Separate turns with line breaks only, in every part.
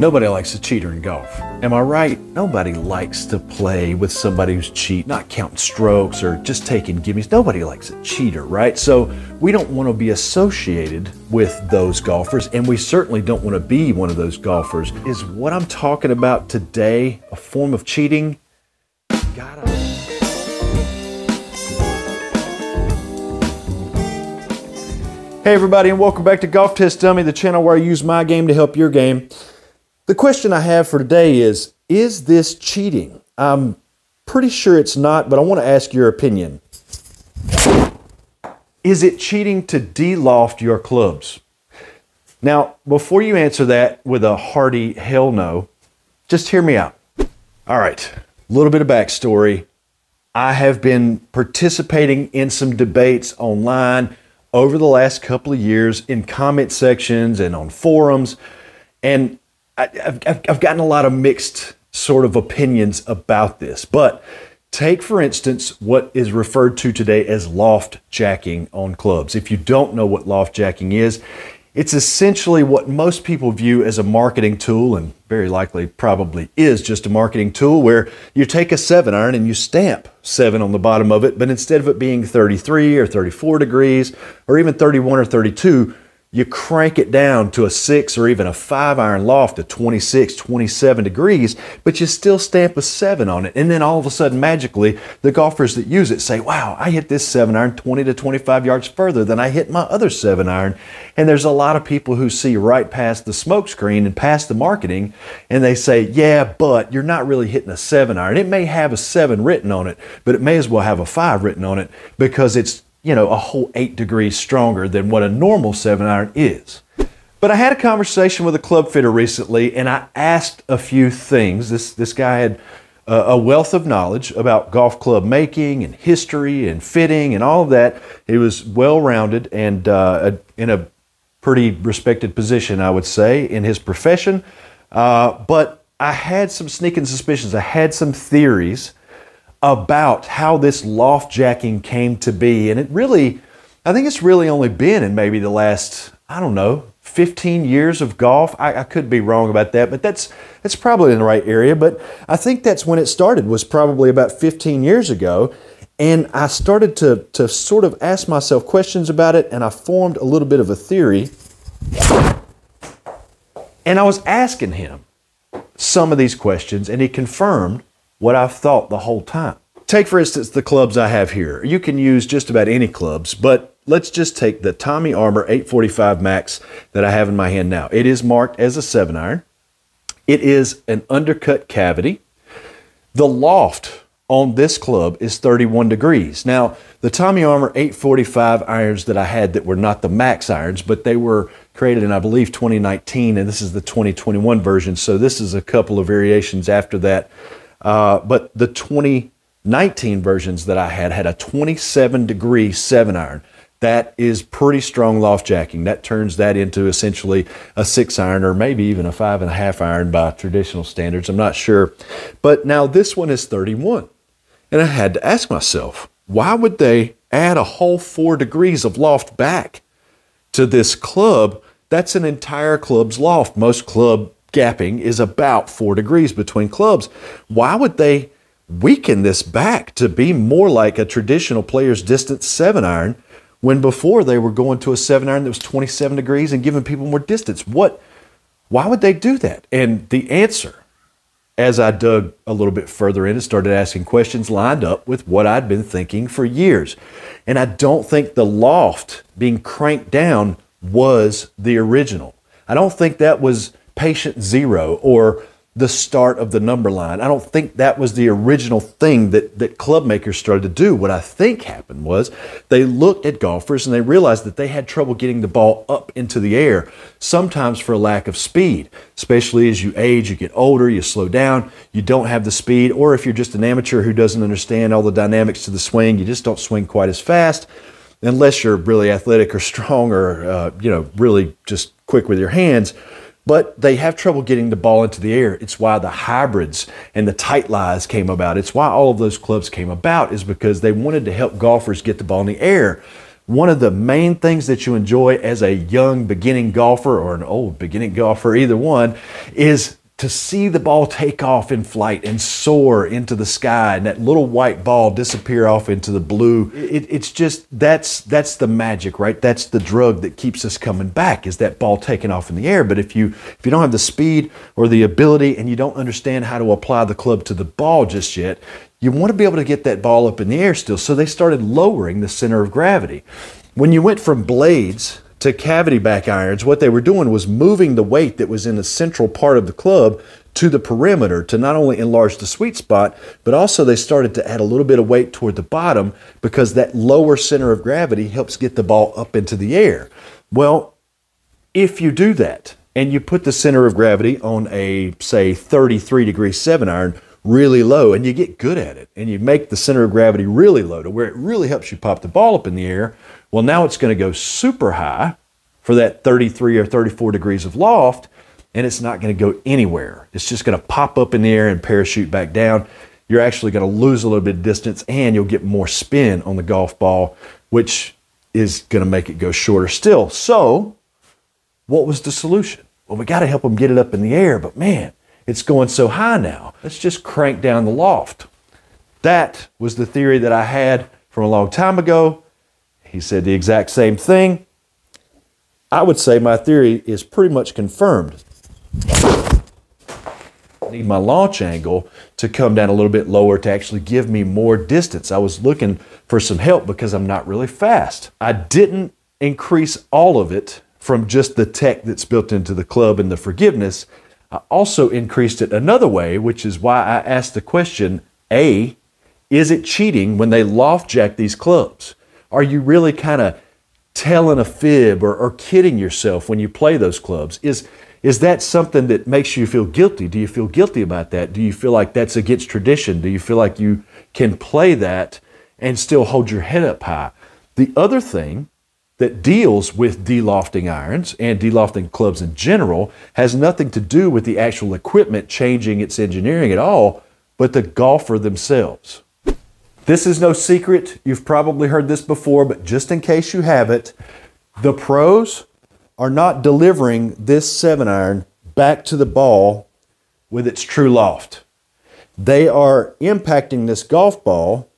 Nobody likes a cheater in golf. Am I right? Nobody likes to play with somebody who's cheat, not counting strokes or just taking gimmies. Nobody likes a cheater, right? So we don't want to be associated with those golfers, and we certainly don't want to be one of those golfers. Is what I'm talking about today a form of cheating? Hey, everybody, and welcome back to Golf Test Dummy, the channel where I use my game to help your game. The question I have for today is Is this cheating? I'm pretty sure it's not, but I want to ask your opinion. Is it cheating to de-loft your clubs? Now, before you answer that with a hearty hell no, just hear me out. All right, a little bit of backstory. I have been participating in some debates online over the last couple of years in comment sections and on forums. And I, have I've gotten a lot of mixed sort of opinions about this, but take for instance what is referred to today as loft jacking on clubs. If you don't know what loft jacking is, it's essentially what most people view as a marketing tool, and very likely probably is just a marketing tool, where you take a seven iron and you stamp seven on the bottom of it, but instead of it being 33 or 34 degrees, or even 31 or 32, you crank it down to a six or even a five iron loft at 26, 27 degrees, but you still stamp a seven on it. And then all of a sudden, magically, the golfers that use it say, wow, I hit this seven iron 20 to 25 yards further than I hit my other seven iron. And there's a lot of people who see right past the smoke screen and past the marketing, and they say, yeah, but you're not really hitting a seven iron. It may have a seven written on it, but it may as well have a five written on it because it's you know, a whole eight degrees stronger than what a normal seven iron is. But I had a conversation with a club fitter recently and I asked a few things. This, this guy had a wealth of knowledge about golf club making and history and fitting and all of that. He was well rounded and uh, in a pretty respected position, I would say, in his profession. Uh, but I had some sneaking suspicions. I had some theories about how this loft jacking came to be. And it really, I think it's really only been in maybe the last, I don't know, 15 years of golf. I, I, could be wrong about that, but that's that's probably in the right area. But I think that's when it started, was probably about 15 years ago. And I started to, to sort of ask myself questions about it, and I formed a little bit of a theory. And I was asking him some of these questions, and he confirmed what I've thought the whole time. Take, for instance, the clubs I have here. You can use just about any clubs, but let's just take the Tommy Armour 845 Max that I have in my hand now. It is marked as a 7 iron. It is an undercut cavity. The loft on this club is 31 degrees. Now, the Tommy Armour 845 irons that I had that were not the max irons, but they were created in, I believe, 2019, and this is the 2021 version. So this is a couple of variations after that. Uh, but the 2019 versions that I had had a 27 degree seven iron. That is pretty strong loft jacking. That turns that into essentially a six iron or maybe even a five and a half iron by traditional standards. I'm not sure. But now this one is 31. And I had to ask myself, why would they add a whole four degrees of loft back to this club? That's an entire club's loft. Most club gapping is about four degrees between clubs. Why would they weaken this back to be more like a traditional player's distance seven iron when before they were going to a seven iron that was 27 degrees and giving people more distance? What? Why would they do that? And the answer, as I dug a little bit further in and started asking questions, lined up with what I'd been thinking for years. And I don't think the loft being cranked down was the original. I don't think that was patient zero or the start of the number line. I don't think that was the original thing that, that club makers started to do. What I think happened was they looked at golfers and they realized that they had trouble getting the ball up into the air, sometimes for a lack of speed, especially as you age, you get older, you slow down, you don't have the speed, or if you're just an amateur who doesn't understand all the dynamics to the swing, you just don't swing quite as fast. Unless you're really athletic or strong or, uh, you know, really just quick with your hands but they have trouble getting the ball into the air. It's why the hybrids and the tight lies came about. It's why all of those clubs came about is because they wanted to help golfers get the ball in the air. one of the main things that you enjoy as a young beginning golfer or an old beginning golfer, either one, is to see the ball take off in flight and soar into the sky and that little white ball disappear off into the blue it, it's just that's that's the magic right? That's the drug that keeps us coming back is that ball taking off in the air. But if you if you don't have the speed or the ability and you don't understand how to apply the club to the ball just yet you want to be able to get that ball up in the air still. So they started lowering the center of gravity. When you went from blades to cavity back irons, what they were doing was moving the weight that was in the central part of the club to the perimeter to not only enlarge the sweet spot, but also they started to add a little bit of weight toward the bottom because that lower center of gravity helps get the ball up into the air. Well, if you do that and you put the center of gravity on a, say, 33 degree 7 iron really low and you get good at it and you make the center of gravity really low to where it really helps you pop the ball up in the air, well, now it's going to go super high for that 33 or 34 degrees of loft, and it's not going to go anywhere. It's just going to pop up in the air and parachute back down. You're actually going to lose a little bit of distance and you'll get more spin on the golf ball, which is going to make it go shorter still. So, what was the solution? Well, we got to help them get it up in the air, but man, it's going so high now. Let's just crank down the loft. That was the theory that I had from a long time ago. He said the exact same thing. I would say my theory is pretty much confirmed. I need my launch angle to come down a little bit lower to actually give me more distance. I was looking for some help because I'm not really fast. I didn't increase all of it from just the tech that's built into the club and the forgiveness. I also increased it another way, which is why I asked the question A, is it cheating when they loft jack these clubs? Are you really kind of telling a fib or, or kidding yourself when you play those clubs? Is, is that something that makes you feel guilty? Do you feel guilty about that? Do you feel like that's against tradition? Do you feel like you can play that and still hold your head up high? The other thing that deals with delofting irons and delofting clubs in general has nothing to do with the actual equipment changing its engineering at all, but the golfer themselves. This is no secret. You've probably heard this before, but just in case you haven't, the pros are not delivering this seven iron back to the ball with its true loft. They are impacting this golf ball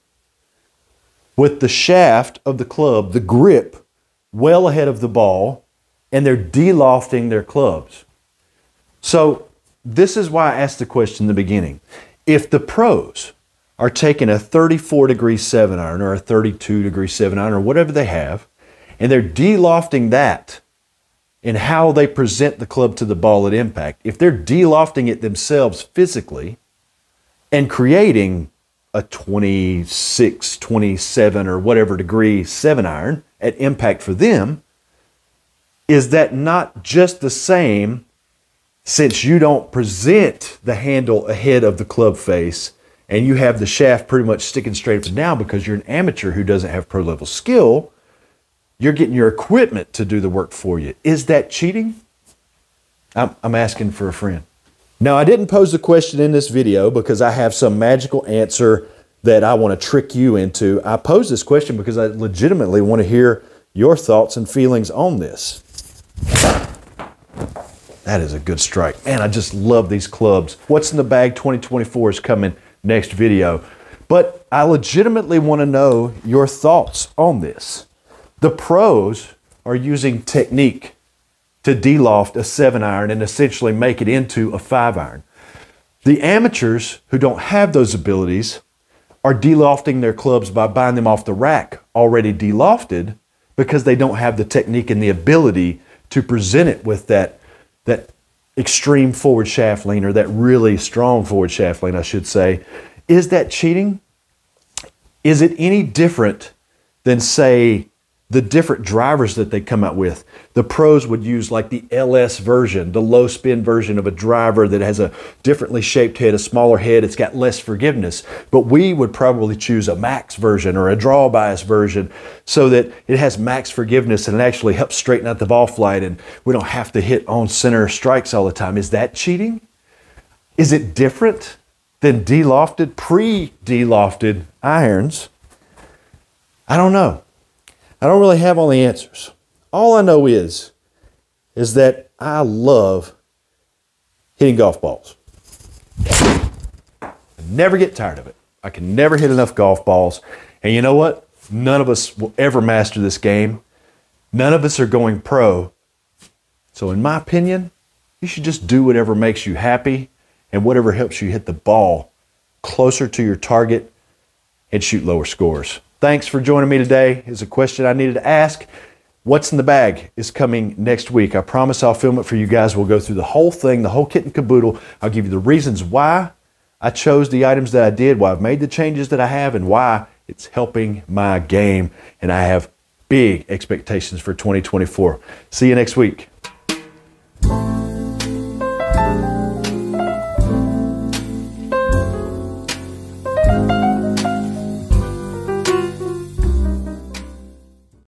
with the shaft of the club, the grip, well ahead of the ball, and they're delofting their clubs. So, this is why I asked the question in the beginning. If the pros are taking a 34 degree 7 iron or a 32 degree 7 iron or whatever they have, and they're delofting that in how they present the club to the ball at impact. If they're delofting it themselves physically and creating a 26, 27, or whatever degree 7 iron at impact for them, is that not just the same since you don't present the handle ahead of the club face and you have the shaft pretty much sticking straight up and down because you're an amateur who doesn't have pro level skill, you're getting your equipment to do the work for you. Is that cheating? I'm, I'm asking for a friend. Now, I didn't pose the question in this video because I have some magical answer that I want to trick you into. I pose this question because I legitimately want to hear your thoughts and feelings on this. That is a good strike. Man, I just love these clubs. What's in the bag 2024 is coming next video. But I legitimately want to know your thoughts on this. The pros are using technique to deloft a seven iron and essentially make it into a five iron. The amateurs who don't have those abilities are delofting their clubs by buying them off the rack already delofted because they don't have the technique and the ability to present it with that, that extreme forward shaft lean or that really strong forward shaft lean, I should say. Is that cheating? Is it any different than, say, the different drivers that they come out with. The pros would use like the LS version, the low spin version of a driver that has a differently shaped head, a smaller head, it's got less forgiveness. But we would probably choose a max version or a draw bias version so that it has max forgiveness and it actually helps straighten out the ball flight and we don't have to hit on center strikes all the time. Is that cheating? Is it different than delofted, pre delofted irons? I don't know. I don't really have all the answers. All I know is, is that I love hitting golf balls. I never get tired of it. I can never hit enough golf balls. And you know what? None of us will ever master this game. None of us are going pro. So, in my opinion, you should just do whatever makes you happy and whatever helps you hit the ball closer to your target and shoot lower scores. Thanks for joining me today. Is a question I needed to ask. What's in the bag is coming next week. I promise I'll film it for you guys. We'll go through the whole thing, the whole kit and caboodle. I'll give you the reasons why I chose the items that I did, why I've made the changes that I have, and why it's helping my game. And I have big expectations for 2024. See you next week.